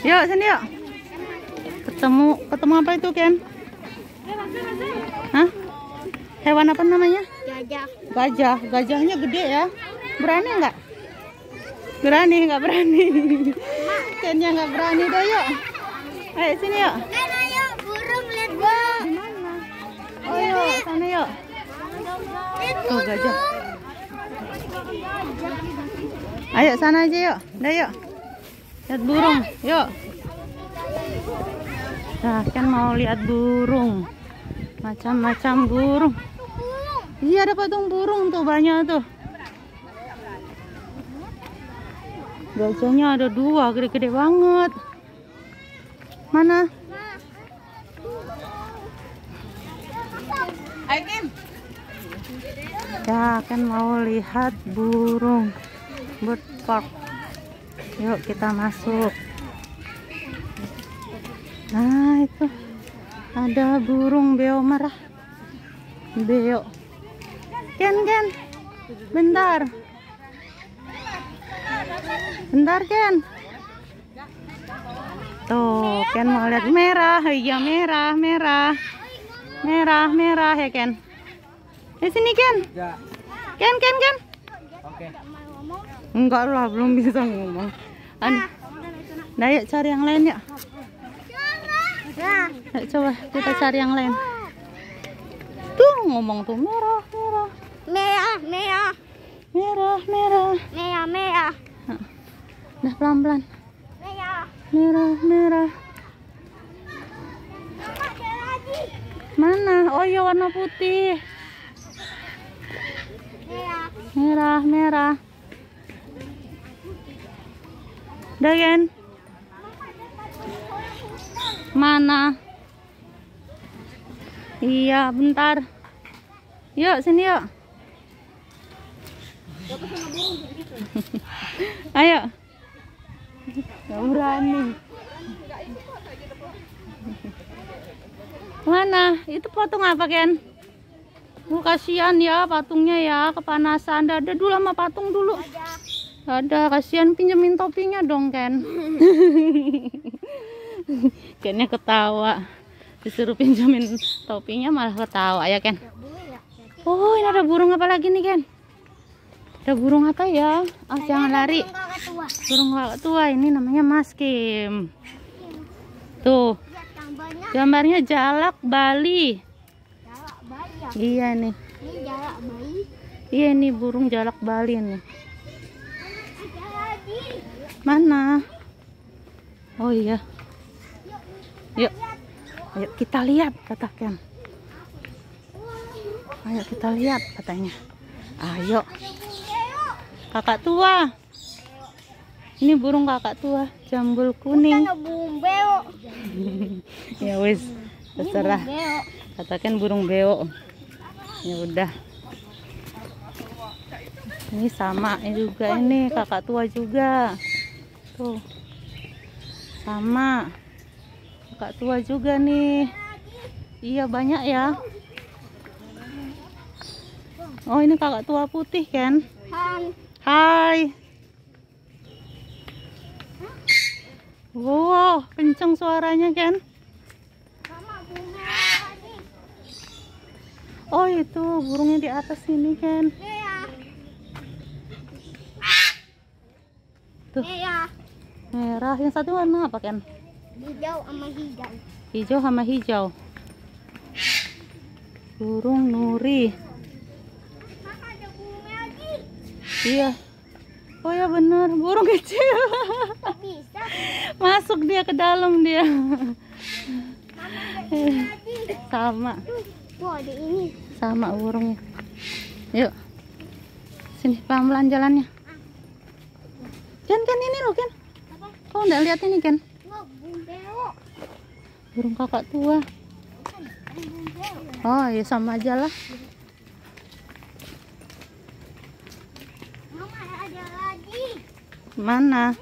Yuk, sini yuk. Ketemu, ketemu apa itu, Ken? Hah? Hewan apa namanya? Gajah. Gajah. Gajahnya gede ya. Berani nggak? Berani, nggak berani. Kennya nggak berani deh, yuk. Ayo, sini yuk. Burung lihat burung. Oh, yuk, sana yuk. Tuh, gajah. Ayo, sana aja yuk. Udah yuk. Lihat burung, yuk. Nah, kan mau lihat burung. Macam-macam burung. Iya, ada patung burung tuh banyak tuh. Gajahnya ada dua, gede-gede banget. Mana? Ayo Kim. Ya, kan mau lihat burung bird park. Yuk kita masuk. Nah, itu ada burung beo merah. Beo. Ken, Ken. Bentar. Bentar, Ken. Tuh, Ken mau lihat merah. Iya, merah, merah. Merah, merah ya, Ken. Di sini, Ken. Ken, Ken, Ken. Oke. Enggak lah, belum bisa ngomong. Aduh. Nah, yuk cari yang lain ya. Yuk, coba kita cari yang lain. Tuh ngomong tuh merah, merah, Merah, merah, merah, merah. merah, merah, Dah pelan-pelan. merah. Merah, merah. Mana? Oh iya warna putih. Merah. Merah, merah. Ken? Mana? Iya, bentar. Yuk, sini yuk. Ayo. Gak berani. Mana? Itu patung apa, Ken? Oh, kasihan ya patungnya ya, kepanasan. Dada dulu sama patung dulu. Ada, kasihan pinjemin topinya dong, Ken. Kennya ketawa. Disuruh pinjemin topinya malah ketawa ya, Ken. Oh, ini ada burung apa lagi nih, Ken? Ada burung apa ya? Ah, jangan lari. Burung kakak tua ini namanya maskim. Tuh, Lihat gambarnya. gambarnya jalak Bali. Jalak ya. Iya nih. Ini jalak bayi. Iya ini burung jalak Bali nih. Mana? Oh iya. Yuk. Ayo kita lihat kata Ken. Ayo kita lihat katanya. Ayo. Kakak tua. Ini burung kakak tua, jambul kuning. Ya wis, terserah. Katakan burung beo. Ya udah. Ini sama ini juga ini kakak tua juga. Tuh. Sama. Kakak tua juga nih. Iya banyak ya. Oh ini kakak tua putih kan? Hai. Wow, kenceng suaranya kan? Oh itu burungnya di atas sini kan? Merah. Tuh Merah. Merah. Yang satu warna apa kan? Hijau sama hijau. Hijau sama hijau. Burung nuri. Iya. Oh ya benar, burung kecil. Bisa. Masuk dia ke dalam dia. Sama, Tuh ada ini. sama burungnya. Yuk. Sini pelan-pelan jalannya. Ken, Ken ini loh, Ken. Kau enggak lihat ini? Wah, burung kakak tua. Oh, ya sama aja lah. Mana?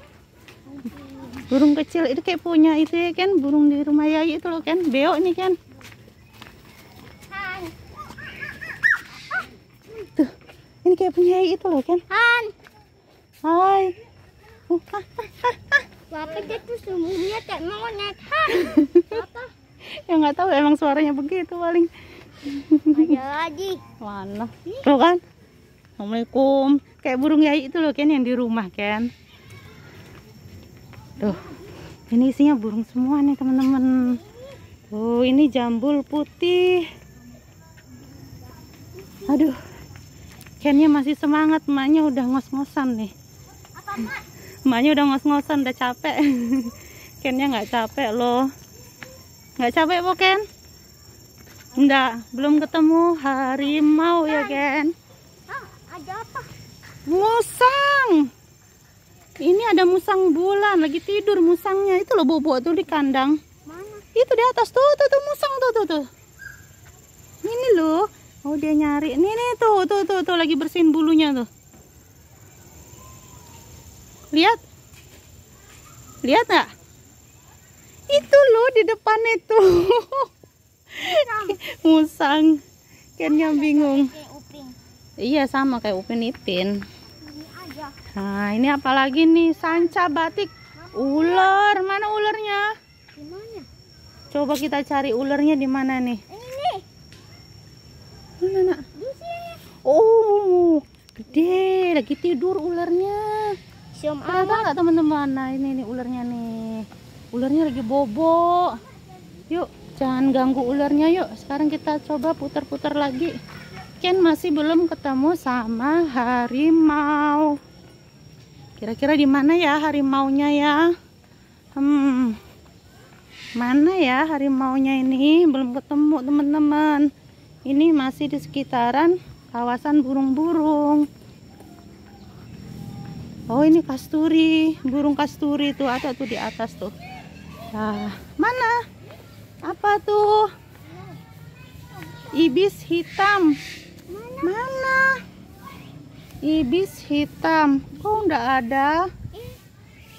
Burung kecil itu kayak punya itu ya kan burung di rumah Yayi itu loh kan beo ini kan tuh ini kayak punya Yayi itu loh kan Han. hai uh, ah, ah, ah, Apa dia tuh semuanya tak monyet? Ha? Apa? Ya nggak tahu emang suaranya begitu paling. Ada lagi. Mana? Tuh kan? Assalamualaikum. Kayak burung yai itu loh Ken yang di rumah Ken. Tuh. Ini isinya burung semua nih teman-teman. Oh, ini jambul putih. Aduh. Kennya masih semangat, emaknya udah ngos-ngosan nih. Apa mak? Emaknya udah ngos-ngosan, udah capek. Kennya nggak capek loh. Nggak capek po Ken? Enggak, belum ketemu harimau ya Ken. Ah, ada apa? Musang. Ini ada musang bulan lagi tidur musangnya. Itu loh bobo tuh di kandang. Mana? Itu di atas tuh, tuh, tuh musang tuh, tuh, tuh. Ini loh. Oh dia nyari. Nih nih tuh, tuh, tuh, tuh lagi bersihin bulunya tuh. Lihat. Lihat nggak? Itu loh di depan itu. musang. Kayaknya bingung. Iya sama kayak Upin Ipin. Nah, ini apa lagi nih? Sanca batik. Ular, mana ularnya? Coba kita cari ularnya di mana nih? Ini. Mana, nak? Oh, gede, lagi tidur ularnya. Siom Kelihatan nggak teman-teman? Nah, ini nih ularnya nih. Ularnya lagi bobo. Yuk, jangan ganggu ularnya yuk. Sekarang kita coba putar-putar lagi. Ken masih belum ketemu sama harimau. Kira-kira di mana ya harimaunya ya? Hmm. Mana ya harimaunya ini? Belum ketemu teman-teman. Ini masih di sekitaran kawasan burung-burung. Oh ini kasturi, burung kasturi tuh ada tuh di atas tuh. Nah, mana? Apa tuh? Ibis hitam. Mana? Ibis hitam. Kok nggak ada?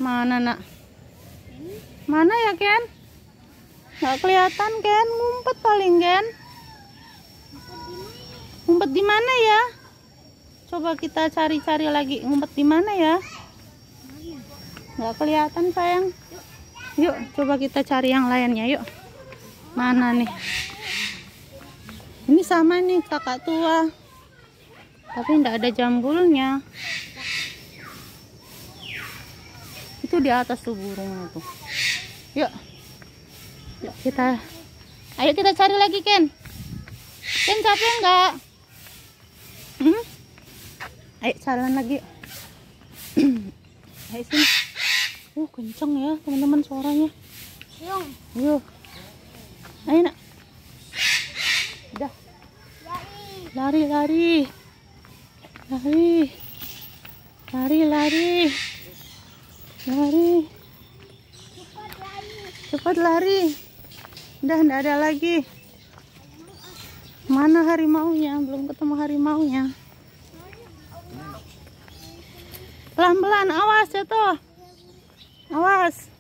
Mana nak? Mana ya Ken? Nggak kelihatan Ken, ngumpet paling Ken. Ngumpet di mana ya? Coba kita cari-cari lagi ngumpet di mana ya? Nggak kelihatan sayang. Yuk, coba kita cari yang lainnya yuk. Mana nih? Ini sama nih kakak tua. Tapi nggak ada jambulnya. Itu di atas tuh burungnya tuh. Yuk. Yuk kita Ayo kita cari lagi Ken. Ken capek nggak? Ayo jalan lagi. Ayo sini. Oh kenceng ya teman-teman suaranya. Siom. Yuk. Ayo nak. Udah. Lari. Lari lari. Lari. Lari lari. Lari. Cepat lari. Cepat lari. Udah enggak ada lagi. Mana harimaunya? Belum ketemu harimaunya. Pelan-pelan, awas jatuh. Awas.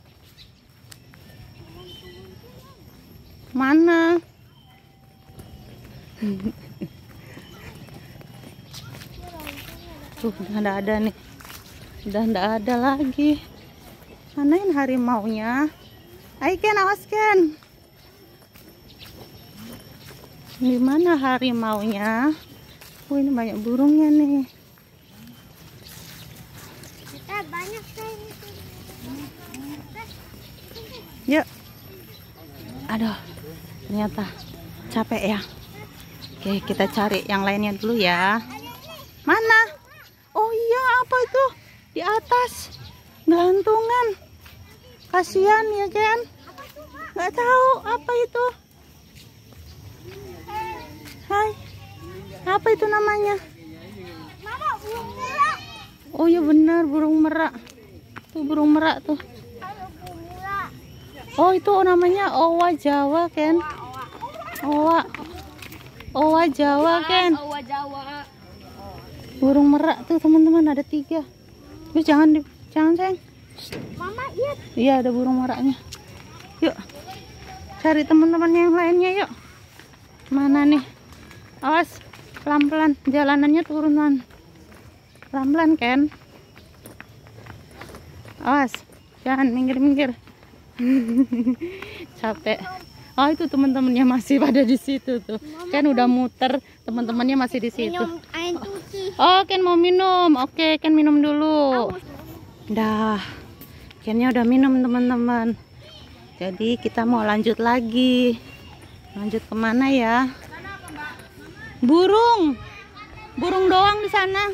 Mana? Tuh, udah enggak ada nih. Udah enggak ada lagi. Manain harimaunya? Ayo Ken, awas Ken. Di mana harimaunya? Oh, ini banyak burungnya nih. Yuk. Aduh, ternyata capek ya. Oke, kita cari yang lainnya dulu ya. Mana? Oh iya, apa itu? Di atas. Gelantungan. Kasihan ya, Ken. Nggak tahu apa itu. Hai. Apa itu namanya? Oh iya benar, burung merak. Tuh burung merak tuh. Oh itu namanya owa Jawa Ken. Owa. Owa Jawa Ken. Owa Jawa. Burung merak tuh teman-teman ada tiga. Yuk jangan di, jangan sayang. Mama, lihat. Iya ada burung meraknya. Yuk cari teman-teman yang lainnya yuk. Mana nih? Awas pelan-pelan jalanannya turunan. Pelan-pelan Ken. Awas. Jangan minggir-minggir. Capek. Oh itu teman-temannya masih pada di situ tuh. Kan udah muter, teman-temannya masih di situ. Minum air putih. Oh, Ken mau minum. Oke, Ken minum dulu. Dah. Kennya udah minum teman-teman. Jadi kita mau lanjut lagi. Lanjut ke mana ya? Burung. Burung doang di sana.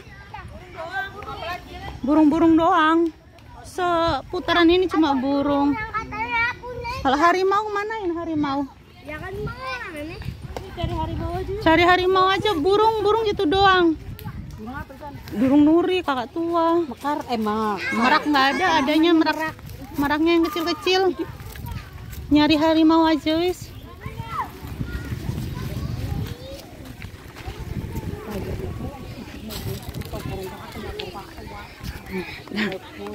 Burung-burung doang. Seputaran ini cuma burung. Yang katanya aku nih. Kalau harimau manain harimau? Ya kan mana nih? Dari harimau aja. Cari harimau aja, burung-burung gitu doang. Burung nuri, kakak tua. Mekar emang Merak nggak ada, adanya merak. Meraknya yang kecil-kecil. Nyari harimau aja wis.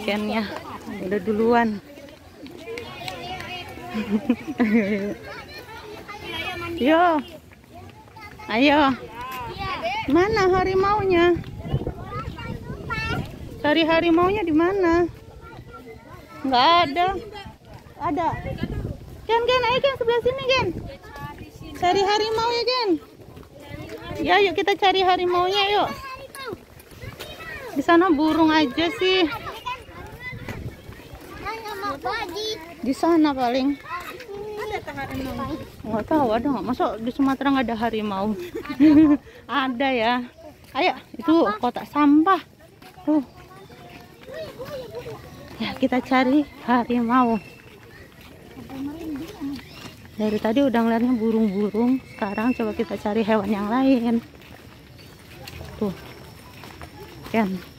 Kennya udah duluan. Yo. Ayo. Mana harimaunya? Cari harimaunya di mana? Nggak ada. Ada. Ken, Ken, ayo Ken sebelah sini Ken. Cari harimau ya Ken. Ya, yuk kita cari harimaunya yuk. Di sana burung aja sih. Di sana paling. Nggak tahu ada nggak? Masa di Sumatera nggak ada harimau? ada ya. Ayo, itu kotak sampah. Tuh. Ya kita cari harimau. Dari tadi udah ngeliatnya burung-burung. Sekarang coba kita cari hewan yang lain. Tuh. Kan.